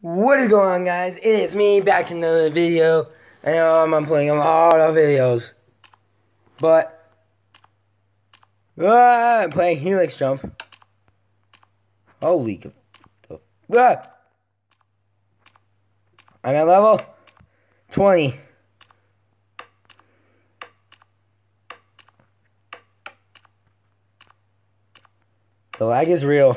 What is going on guys? It is me back in another video. I know I'm, I'm playing a lot of videos. But ah, I'm playing Helix Jump. Holy ah. I'm at level 20. The lag is real.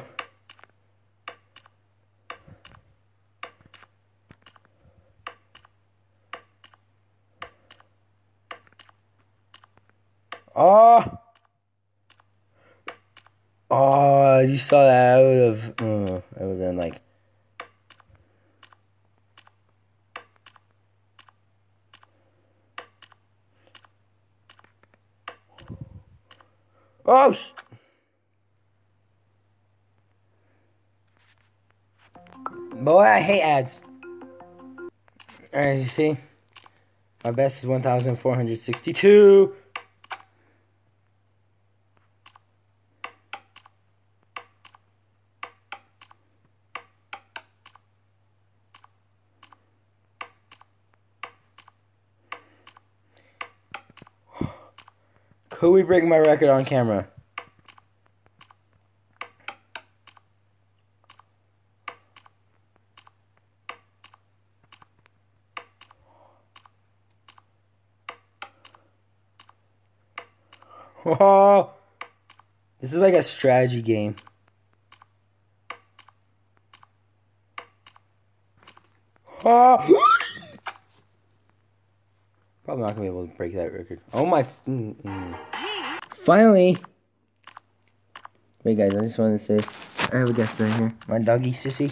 Oh! Oh, you saw that. I would have. Uh, I would have been like. Oh! Boy, I hate ads. As you see, my best is 1,462. Could we break my record on camera? Oh, this is like a strategy game. Oh. Probably not gonna be able to break that record. Oh my. Mm -mm. Finally. Wait, guys, I just wanted to say I have a guest right here. My doggy, Sissy.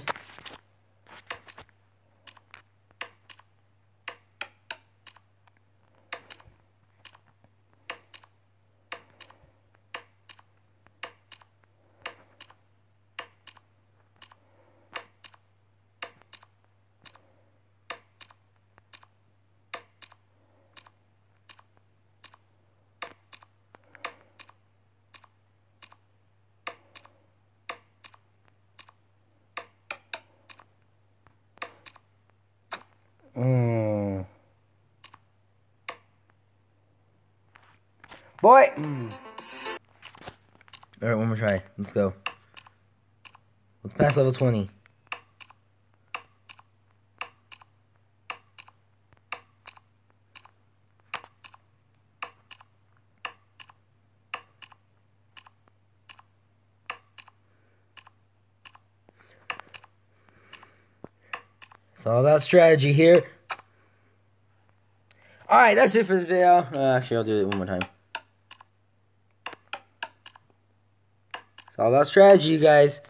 Mm. Boy! Mm. Alright, one more try. Let's go. Let's pass level 20. It's all about strategy here. Alright, that's it for this video. Uh, actually, I'll do it one more time. It's all about strategy, you guys.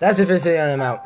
That's it for this video, I'm out.